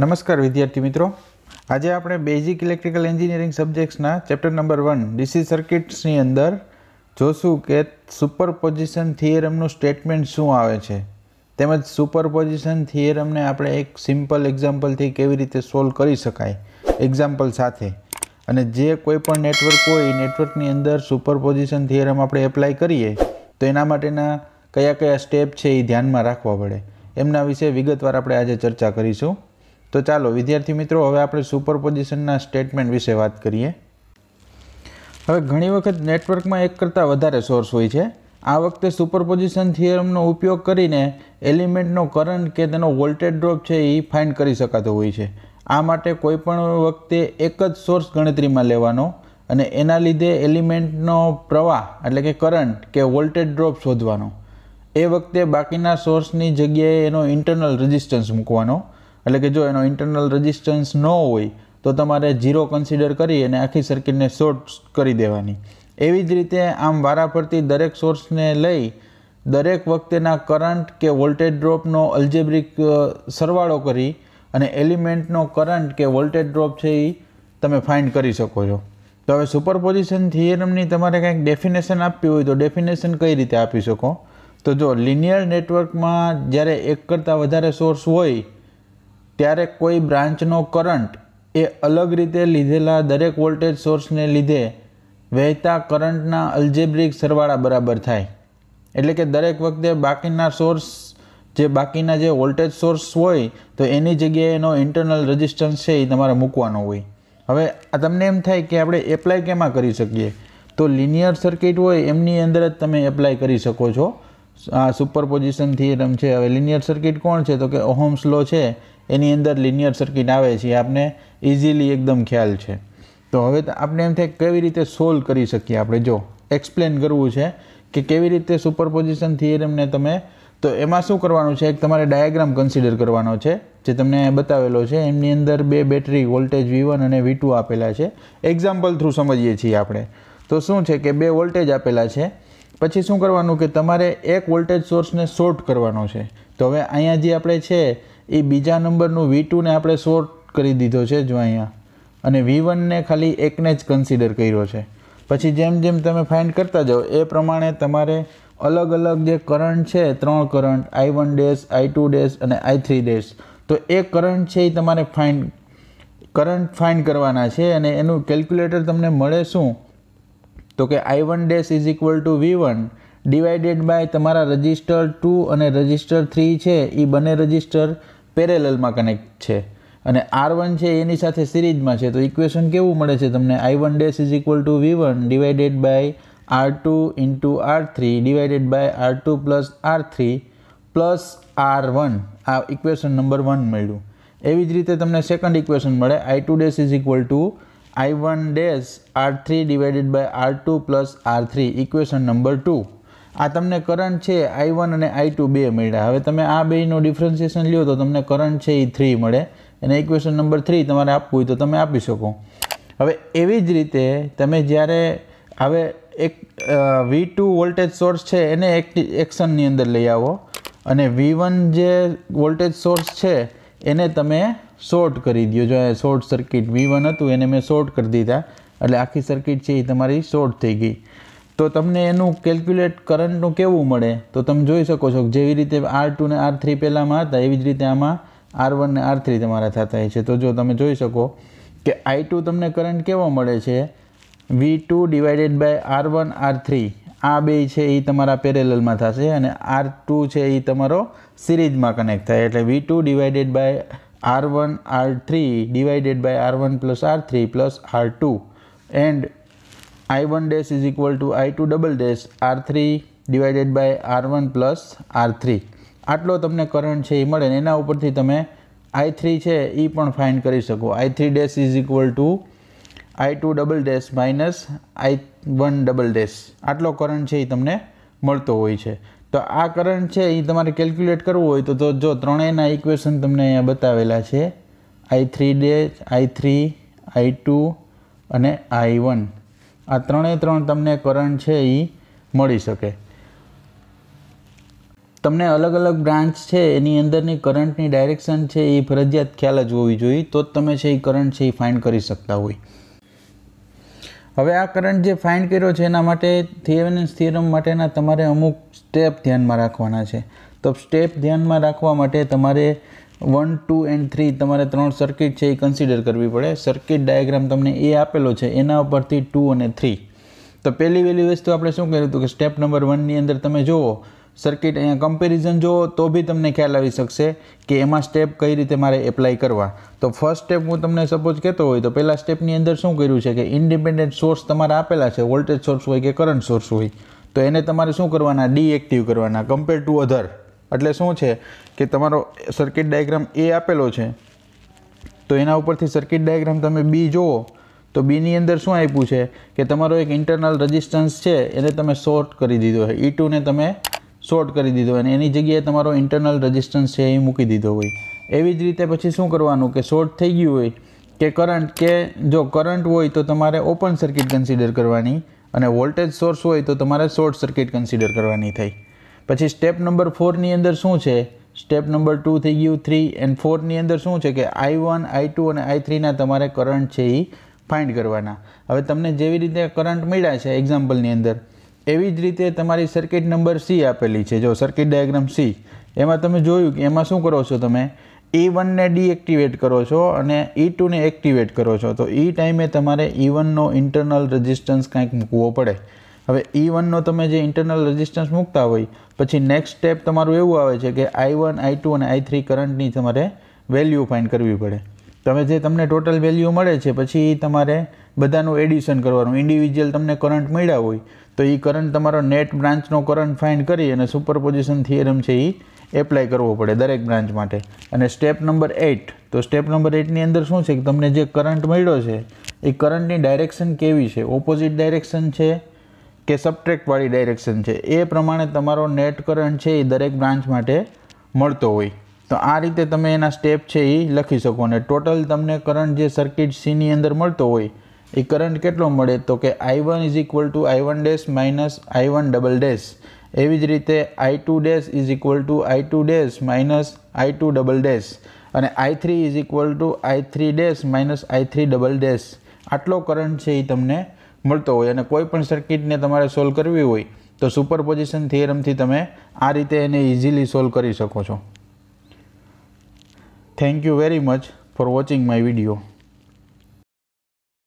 નમસ્કાર વિદ્યાર્થી મિત્રો. આજે આપણે બેઝિક ઇલેક્ટ્રિકલ એન્જિનિયરિંગ સબ્જેક્ટ્સના ચેપ્ટર નંબર વન ડીસી સર્કિટ્સની અંદર જોશું કે સુપર પોઝિશન થિયરમનું સ્ટેટમેન્ટ શું આવે છે. તેમજ સુપર પોઝિશન થિયરમને આપણે એક સિમ્પલ એક્ઝામ્પલથી કેવી રીતે સોલ્વ કરી શકાય. એક્ઝામ્પલ સાથે. અને જે કોઈ પણ નેટવર્ક હોય નેટવર્કની અંદર સુપર પોઝિશન થિયરમ આપણે એપ્લાય કરીએ, તો એના માટેના કયા કયા સ્ટેપ છે એ ધ્યાનમાં રાખવા પડે. એમના વિશે વિગતવાર આપણે આજે ચર્ચા કરીશું. તો ચાલો, વિદ્યાર્થી મિત્રો, હવે આપણે સુપરપોઝિશનના સ્ટેટમેન્ટ વિશે વાત કરીએ. હવે ઘણી વખત નેટવર્કમાં એક કરતાં વધારે સોર્સ હોય છે. આ વખતે સુપરપોઝિશન થિયરમનો ઉપયોગ કરીને એલિમેન્ટનો કરંટ કે તેનો વોલ્ટેજ ડ્રોપ છે એ ફાઇન્ડ કરી શકાતો હોય છે. આ માટે કોઈ પણ વખતે એક જ સોર્સ ગણતરીમાં લેવાનો અને એના લીધે એલિમેન્ટનો પ્રવાહ, એટલે કે કરંટ કે વોલ્ટેજ ડ્રોપ શોધવાનો. એ વખતે બાકીના સોર્સની જગ્યાએ એનો ઇન્ટરનલ રેઝિસ્ટન્સ મૂકવાનો. એટલે કે જો એનો ઇન્ટરનલ રેઝિસ્ટન્સ ન હોય, તો તમારે ઝીરો કન્સિડર કરી અને આખી સર્કિટને શોર્ટ કરી દેવાની. એવી જ રીતે આમ વારાફરતી દરેક સોર્સને લઈ, દરેક વખતેના કરંટ કે વોલ્ટેજ ડ્રોપનો અલ્જેબ્રિક સરવાળો કરી અને એલિમેન્ટનો કરંટ કે વોલ્ટેજ ડ્રોપ છે એ તમે ફાઇન્ડ કરી શકો છો. તો હવે સુપરપોઝિશન થિયરમની તમારે કંઈક ડેફિનેશન આપવી હોય તો ડેફિનેશન કઈ રીતે આપી શકો? તો જો લિનિયર નેટવર્કમાં જ્યારે એક કરતાં વધારે સોર્સ હોય ત્યારે કોઈ બ્રાન્ચનો કરંટ એ અલગ રીતે લીધેલા દરેક વોલ્ટેજ સોર્સને લીધે વહેતા કરંટના અલ્જેબ્રિક સરવાળા બરાબર થાય. એટલે કે દરેક વખતે બાકીના સોર્સ, જે બાકીના જે વોલ્ટેજ સોર્સ હોય, તો એની જગ્યાએ એનો ઇન્ટરનલ રેઝિસ્ટન્સ છે એ તમારે મૂકવાનો હોય. હવે આ તમને એમ થાય કે આપણે એપ્લાય કેમાં કરી શકીએ? તો લિનિયર સર્કિટ હોય, એમની અંદર જ તમે એપ્લાય કરી શકો છો. આ સુપરપોઝિશન થિયરમ છે. હવે લિનિયર સર્કિટ કોણ છે? તો કે ઓહોમ્સ લો છે. એની અંદર લિનિયર સર્કિટ આવે છે. આપને ઇઝીલી એકદમ ખ્યાલ છે. તો હવે આપણે એમ થાય કેવી રીતે સોલ્વ કરી શકીએ આપણે? જો એક્સપ્લેન કરવું છે કે કેવી રીતે સુપરપોઝિશન થિયરમને તમે, તો એમાં શું કરવાનું છે? એક તમારે ડાયાગ્રામ કન્સિડર કરવાનો છે, જે તમને બતાવેલો છે. એમની અંદર બે બેટરી વોલ્ટેજ વી વન અને વી ટુ આપેલા છે. એક્ઝામ્પલ થ્રુ સમજીએ છીએ આપણે. તો શું છે કે બે વોલ્ટેજ આપેલા છે. પછી શું કરવાનું કે તમારે એક વોલ્ટેજ સોર્સને શોર્ટ કરવાનો છે. તો હવે અહીંયા જે આપણે છે, એ બીજા નંબરનું વી ટુને આપણે શોર્ટ કરી દીધો છે જો અહીંયા. અને વી વનને ખાલી એકને જ કન્સિડર કર્યો છે. પછી જેમ જેમ તમે ફાઇન્ડ કરતા જાઓ, એ પ્રમાણે તમારે અલગ અલગ જે કરંટ છે, ત્રણ current I one dash I two dash અને આઈ થ્રી ડેશ તો એ કરંટ છે એ તમારે ફાઇન્ડ કરંટ ફાઇન્ડ કરવાના છે અને એનું કેલ્ક્યુલેટર તમને મળે શું? તો કે I one dash is equal to V one divided by તમારા રજિસ્ટર ટુ અને રજિસ્ટર થ્રી છે એ બંને રજિસ્ટર પેરેલલમાં કનેક્ટ છે. અને આર વન છે, એની સાથે સિરીઝમાં છે. તો ઇક્વેશન કેવું મળે છે તમને? I one dash is equal to V one divided by R two into R three divided by R two plus R three plus R one આ ઇક્વેશન નંબર વન મળ્યું. એવી જ રીતે તમને સેકન્ડ ઇક્વેશન મળે. I two dash is equal to I one dash R three divided by R two plus R three equation number two આ તમને current છે આઈ વન અને આઈ ટુ બે મળ્યા. હવે તમે આ બેનો ડિફરન્સિએશન લ્યો તો તમને કરંટ છે એ થ્રી મળે. અને ઇક્વેશન નંબર થ્રી તમારે આપવું હોય તો તમે આપી શકો. હવે એવી જ રીતે તમે જ્યારે હવે એક વી ટુ વોલ્ટેજ સોર્સ છે, એને એક એક્શનની અંદર લઈ આવો. અને વી વન જે વોલ્ટેજ સોર્સ છે, એને તમે શોર્ટ કરી દો જો શોર્ટ સર્કિટ વી વન હતું, એને મેં શોર્ટ કરી દીધા. એટલે આખી સર્કિટ છે એ તમારી શોર્ટ થઈ ગઈ. તો તમને એનું કેલ્ક્યુલેટ કરંટનું કેવું મળે? તો તમે જોઈ શકો છો જેવી રીતે આર ટુ ને આર થ્રી પહેલાંમાં હતા, એવી જ રીતે આમાં આર વન ને આર થ્રી તમારા થતા હોય છે. તો જો તમે જોઈ શકો કે આઈ ટુ તમને કરંટ કેવો મળે છે? V two divided by R one R three આ બે છે એ તમારા પેરેલલમાં થશે અને આર ટુ છે એ તમારો સિરીઝમાં કનેક્ટ થાય. એટલે V two divided by R one R three divided by R one plus R three plus R two and I one dash two double dash R three divided by R one plus R three આટલો તમને current છે એ મળે ને એના ઉપરથી તમે I three છે એ પણ ફાઇન્ડ કરી શકો. I three dash is equal to I two double dash minus I one double dash આટલો કરંટ છે એ તમને મળતો હોય છે. તો આ કરંટ છે એ તમારે કેલ્ક્યુલેટ કરવું હોય તો જો ત્રણેયના ઇક્વેશન તમને અહીંયા બતાવેલા છે I three dash I three I two અને આઈ વન આ ત્રણે ત્રણ તમને કરંટ છે એ મળી શકે. તમને અલગ અલગ બ્રાન્ચ છે, એની અંદરની કરંટની ડાયરેક્શન છે એ ફરજિયાત ખ્યાલ જ હોવી જોઈએ, તો જ તમે છે એ કરંટ છે એ ફાઇન્ડ કરી શકતા હોય. હવે આ કરંટ જે ફાઇન્ડ કર્યો છે એના માટે થિયેવેનિન્સ થિયરમ માટેના તમારે અમુક સ્ટેપ ધ્યાનમાં રાખવાના છે. તો સ્ટેપ ધ્યાનમાં રાખવા માટે તમારે વન ટુ એન્ડ થ્રી તમારે ત્રણ સર્કિટ છે એ કન્સિડર કરવી પડે. સર્કિટ ડાયાગ્રામ તમને એ આપેલો છે, એના ઉપરથી ટુ અને થ્રી તો પહેલી વહેલી વસ્તુ આપણે શું કર્યું હતું કે સ્ટેપ નંબર વનની અંદર તમે જુઓ સર્કિટ અહીંયા કમ્પેરિઝન જુઓ તો બી તમને ખ્યાલ આવી શકશે કે એમાં સ્ટેપ કઈ રીતે મારે એપ્લાય કરવા. તો ફર્સ્ટ સ્ટેપ હું તમને સપોઝ કહેતો હોય તો પહેલાં સ્ટેપની અંદર શું કર્યું છે કે ઇન્ડિપેન્ડન્ટ સોર્સ તમારા આપેલા છે વોલ્ટેજ સોર્સ હોય કે કરંટ સોર્સ હોય. તો એને તમારે શું કરવાના? ડીએક્ટિવ કરવાના કમ્પેર ટુ અધર એટલે શું છે કે તમારો સર્કિટ ડાયાગ્રામ એ આપેલો છે. તો એના ઉપરથી સર્કિટ ડાયાગ્રામ તમે બી જુઓ, તો બીની અંદર શું આપ્યું છે કે તમારો એક ઇન્ટરનલ રજિસ્ટન્સ છે, એને તમે શોર્ટ કરી દીધો છે. ઈ ટુને તમે શોર્ટ કરી દીધો અને એની જગ્યાએ તમારો ઇન્ટરનલ રજિસ્ટન્સ છે એ મૂકી દીધો હોય. એવી જ રીતે પછી શું કરવાનું કે શોર્ટ થઈ ગયું હોય કે કરંટ કે જો કરંટ હોય તો તમારે ઓપન સર્કિટ કન્સિડર કરવાની અને વોલ્ટેજ સોર્સ હોય તો તમારે શોર્ટ સર્કિટ કન્સિડર કરવાની થઈ. પછી સ્ટેપ નંબર ફોરની અંદર શું છે? સ્ટેપ નંબર ટુ થઈ ગયું થ્રી એન્ડ ફોરની અંદર શું છે કે આઈ વન આઈ ટુ અને આઈ થ્રીના તમારે કરંટ છે એ ફાઇન્ડ કરવાના. હવે તમને જેવી રીતે કરંટ મળ્યા છે એક્ઝામ્પલની અંદર એવી જ રીતે તમારી સર્કિટ નંબર સી આપેલી છે. જો સર્કિટ ડાયાગ્રામ સી એમાં તમે જોયું કે એમાં શું કરો છો તમે? ઈ વનને ડીએક્ટિવેટ કરો છો અને ઈ ટુને એક્ટિવેટ કરો છો. તો એ ટાઈમે તમારે ઈ વનનો ઇન્ટરનલ રજિસ્ટન્સ કાંઈક મૂકવો પડે. હવે ઈ વનનો તમે જે ઇન્ટરનલ રજિસ્ટન્સ મૂકતા હોય, પછી નેક્સ્ટ સ્ટેપ તમારું એવું આવે છે કે આઈ વન આઈ ટુ અને આઈ થ્રી કરંટની તમારે વેલ્યુ ફાઇન્ડ કરવી પડે. તમે જે તમને ટોટલ વેલ્યુ મળે છે, પછી તમારે બધાનું એડિશન કરવાનું. ઇન્ડિવિજ્યુઅલ તમને કરંટ મળ્યા હોય, તો એ કરંટ તમારો નેટ બ્રાન્ચનો કરંટ ફાઇન્ડ કરી અને સુપરપોઝિશન થિયરમ છે એ એપ્લાય કરવો પડે દરેક બ્રાન્ચ માટે. અને સ્ટેપ નંબર એઇટ તો સ્ટેપ નંબર એઇટની અંદર શું છે કે તમને જે કરંટ મળ્યો છે એ કરંટની ડાયરેક્શન કેવી છે? ઓપોઝિટ ડાયરેક્શન છે કે સબટ્રેક્ટવાળી ડાયરેક્શન છે? એ પ્રમાણે તમારો નેટ કરંટ છે એ દરેક બ્રાન્ચ માટે મળતો હોય. તો આ રીતે તમે એના સ્ટેપ છે એ લખી શકો. અને ટોટલ તમને કરંટ જે સર્કિટ સીની અંદર મળતો હોય એ કરંટ કેટલો મળે? તો કે I one is equal to I one dash minus I one double dash એવી જ રીતે I two dash is equal to I two dash minus I two double dash અને I three is equal to I three dash minus I three double dash આટલો current છે એ તમને મળતો હોય. અને કોઈ પણ સર્કિટને તમારે સોલ્વ કરવી હોય, તો સુપરપોઝિશન થિયરમથી તમે આ રીતે એને ઇઝીલી સોલ્વ કરી શકો છો. Thank you very much for watching my video.